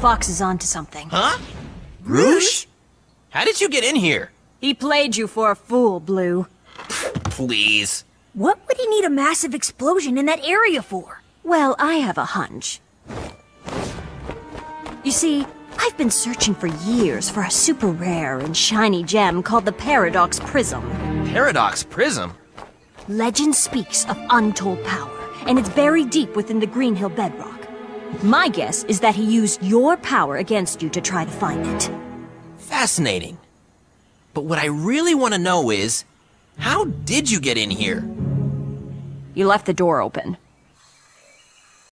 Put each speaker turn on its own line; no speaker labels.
Fox is onto something.
Huh? Rouge? How did you get in here?
He played you for a fool, Blue.
Please.
What would he need a massive explosion in that area for?
Well, I have a hunch. You see, I've been searching for years for a super rare and shiny gem called the Paradox Prism.
Paradox Prism?
Legend speaks of untold power, and it's buried deep within the Green Hill bedrock. My guess is that he used your power against you to try to find it.
Fascinating. But what I really want to know is, how did you get in here?
You left the door open.